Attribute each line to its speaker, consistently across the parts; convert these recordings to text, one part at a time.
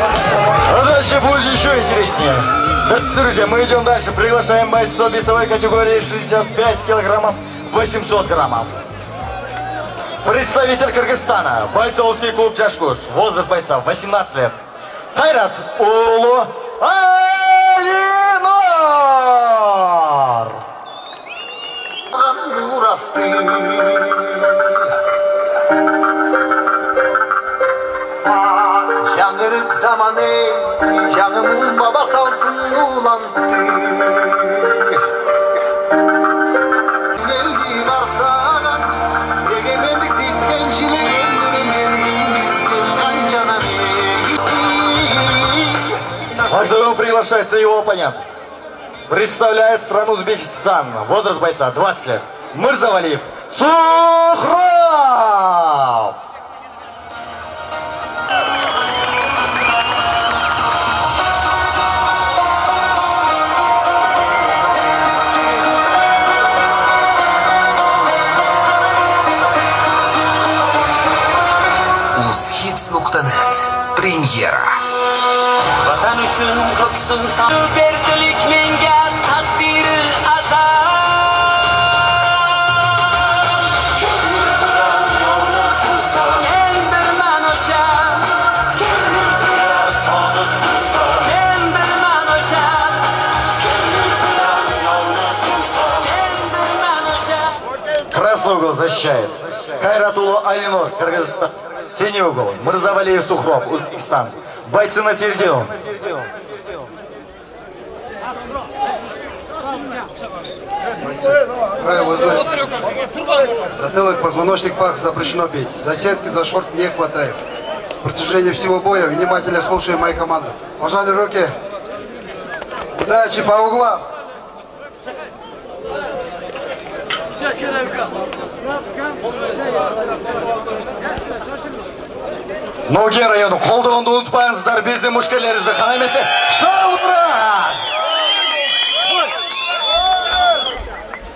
Speaker 1: А дальше будет еще интереснее. Да, друзья, мы идем дальше. Приглашаем бойцов весовой категории 65 килограммов 800 граммов. Представитель Кыргызстана, бойцовский клуб Джашкуш, возраст бойца 18 лет. Тайрат Улу Алинор!
Speaker 2: Урасты! заманы жаңым баба салтын улантты Елді бақтаған егемендікті меншілеген өмірмен бізге қаншада
Speaker 1: А второго приглашается его оппонент. Представляет страну Узбекистан. Возраст бойца 20 лет. Мырзавалиев Сухров!
Speaker 3: o'sha men bilman o'sha men bilman o'sha
Speaker 1: Красный угол защищает. Кайратулу Алинор, Кыргызстан. Синий угол. Мырзавалиев Сухров, Узбекистан. Бойцы на середину.
Speaker 4: Правила знают. Затылок, позвоночник, пах запрещено бить. За сетки, за шорт не хватает. В протяжении всего боя внимательно слушаем мои команды. Пожали руки. Удачи по углам.
Speaker 1: Нуген районы қолдауынды ұмытпаңыздар. Біздің мұшкерлеріңізді қана емесе шалбырақ!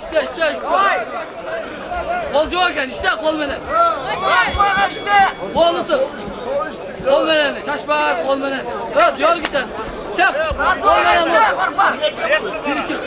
Speaker 5: İşte işte. Kol çoğalken işte kol menen. Kolunu tut. Kol menen. Şaşma kol menen. Evet yol giden. Tek. Kol menen dur. Bir iki.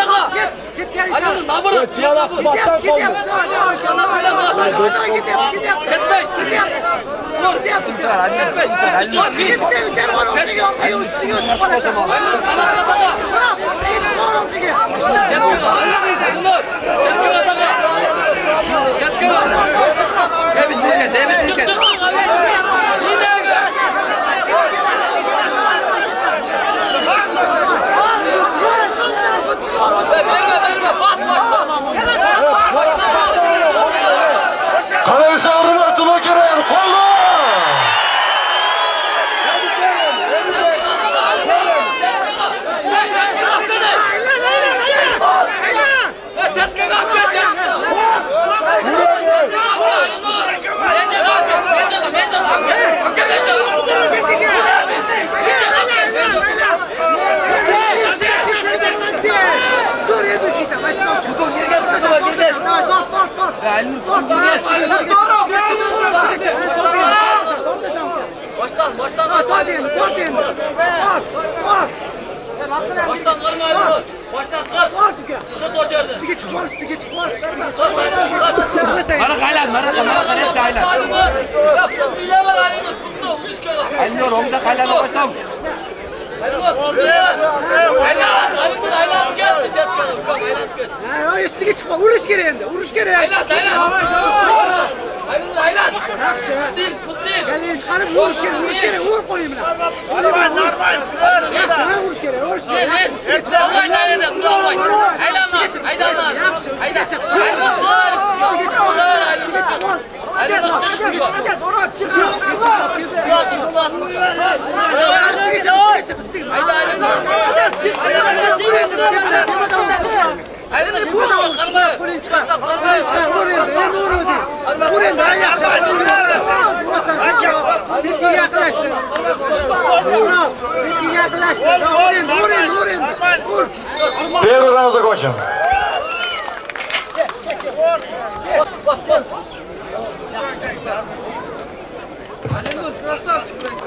Speaker 5: tut. Çıkılla çıkılla sür. Verme verme. Vur peşinle. Tetkik atar ayı.
Speaker 2: Ortaya otursan! Ortaya otursan!
Speaker 5: Ayı nabırı. Ketmey. Vur. Ketmey.
Speaker 1: Kaleci Tort endi, tort endi.
Speaker 5: Tort, tort. Boshdan qilmaydi bu. Boshdan qiz. Tort uka. Qiz oshardi. Ustiga chiqib bor, ustiga chiqib bor. Qiz, qiz.
Speaker 6: Mana qaylan, mana mana qares qaylan.
Speaker 5: Ya putlar var, ayni putni urishga.
Speaker 6: Ayni romda qaylan olsam.
Speaker 5: Aylan, aylan, aylan, kel, sezatkan, uka, aylan kel. Ha,
Speaker 2: ustiga chiqib urish kerak endi, urish kerak.
Speaker 5: Aylan, aylan. Aylan, aylan.
Speaker 2: Yaxshi.
Speaker 5: Put
Speaker 2: Kalleyi çıkarıp vuruş gerek, vuruş gerek, vur kolayım lan. Normal, normal. Yakşı ha vuruş gerek, vuruş gerek.
Speaker 5: Kula olay nerede, kula olay. Hayda lan,
Speaker 2: hayda lan.
Speaker 5: Hayda.
Speaker 2: Hayda var. Kula hayda çık. Hayda çık. Çık, çık, oraya çık. Çık, çık. Çık, çık. Hayda
Speaker 5: hayda. Çık, çık. Hayda çık. Boş ver, kalma. Kalma, kalma. Vur, vur, vur. Vur, vur. Vur, vur. Bekir yaklaştı. Bravo. Bekir yaklaştı. Vur
Speaker 2: endi, vur endi, vur endi. Vur.
Speaker 1: Первый раунд закончен. Алимгур, красавчик, блядь.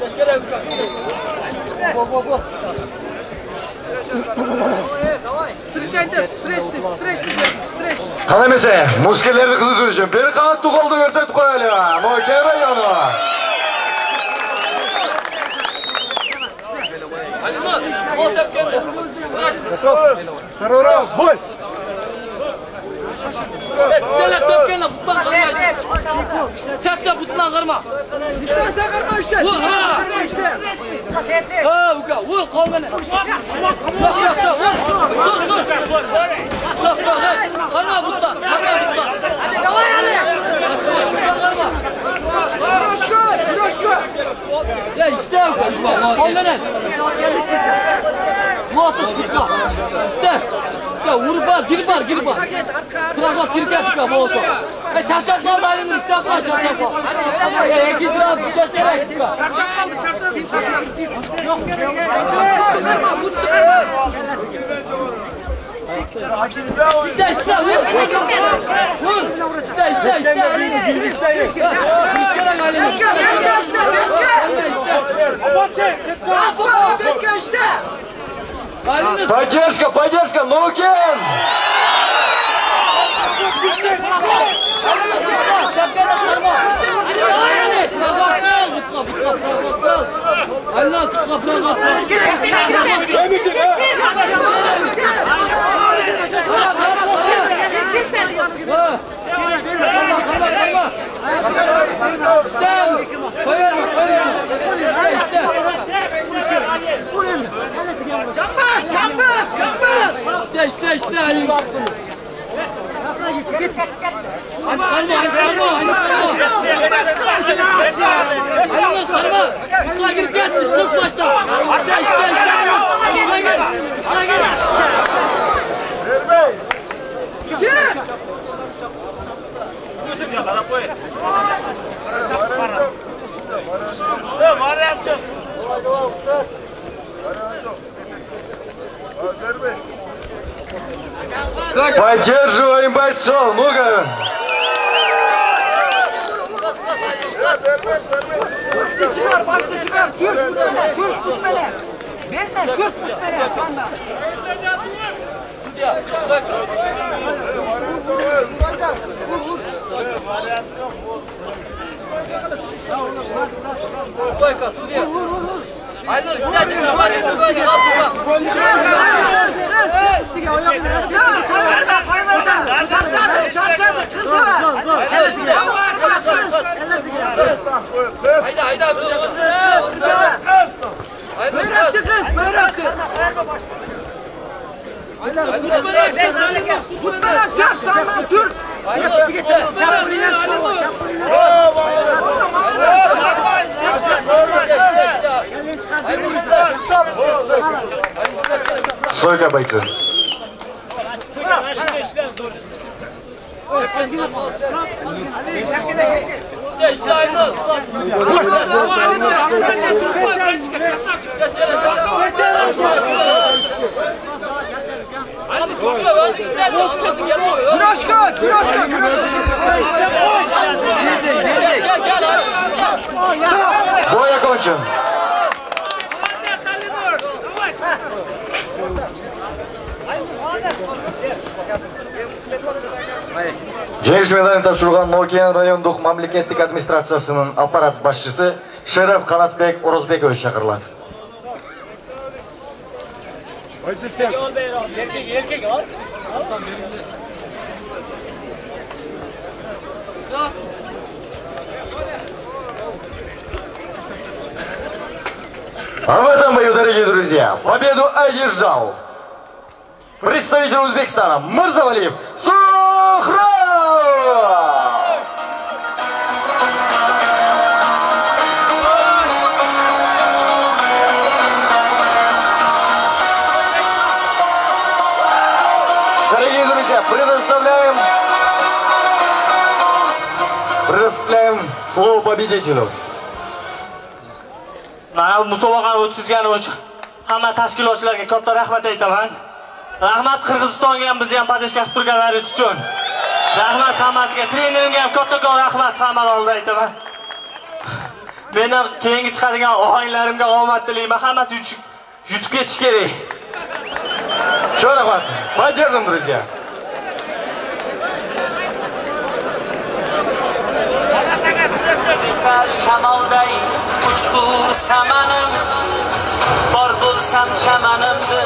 Speaker 2: Tashkara Встречайте, встречный, встречный, встречный.
Speaker 1: Qani emese, mushkullarni qizitish uchun bir qavat tuqolni ko'rsatib qo'yaylik. Mo'kan rayoni.
Speaker 5: Alimon, qo'l tepganda.
Speaker 4: Второй раунд, бой!
Speaker 5: Sizlar tepganda butdan qarmaysiz. Chapcha butdan qarma.
Speaker 2: İstersen kırma işte.
Speaker 5: Vur, ha.
Speaker 2: Kırma işte.
Speaker 5: Ha, uka, vur qo'lmini. Choq, choq, choq, vur. Dur, dur. Choq, choq, hey. Qarma butdan, qarma butdan. Davay Ali. Qarma.
Speaker 2: Piroşko, piroşko.
Speaker 5: Ya işte uka, işte. Qo'lmini. Muhattas butdan. İşte. Ya vurib bar, girib bar, girib bar. Qiraqot kirib uka, bo'lsa. Charchab qoldi ayni istab qol, charchab qol. İkkinchi raund tushash kerak uka. İşte işte vur. Vur. İşte işte işte. İşte işte. Kırışkarak aileni.
Speaker 2: Bekle işte.
Speaker 1: Поддержка, поддержка,
Speaker 5: Лукин! İşte işte işte Ali Hadi karma hadi karma hadi karma Hadi karma Kutla girip yat kız başta İşte işte işte Kutla gel Kutla gel
Speaker 1: Поддерживаем бойцов, ну-ка!
Speaker 2: Başını çıkar, başını çıkar. Türk tutmele, Türk tutmele. Verme, Türk tutmele. Sanda.
Speaker 5: Ya bak Koyka Sudiye Aynur isteyecek hadi hadi
Speaker 2: haydab
Speaker 1: Сколько бойцы?
Speaker 5: Thank you. Güneş kaç, güneş kaç,
Speaker 2: güneş Girdi, girdi.
Speaker 5: Gel, gel, gel. Boya
Speaker 1: koçum. Hayır. Жеңіс медалін тапшырған Мокен райондық мемлекеттік администрациясының аппарат басшысы Шереф Қанатбек Орозбекович шақырылады. А в этом бою, дорогие друзья, победу одержал представитель Узбекистана Мырзавалиев Представляем, представляем слово победителю.
Speaker 7: Mana musobaqa o'tkazgani uchun hamma tashkilotchilarga katta rahmat aytaman. Rahmat Qirg'izistonga ham bizni ham podeshka qilib turganlaringiz uchun. Rahmat hammasiga, trenerimga ham kattakon rahmat hammalariga aytaman. Meni keyingi chiqadigan ohanglarimga omad tilayman. Hammasi yutib ketish kerak.
Speaker 1: Чё, Поддержим, друзья!
Speaker 3: bo'lsa shamolday uchqu samanim. Bor bo'lsam chamanimni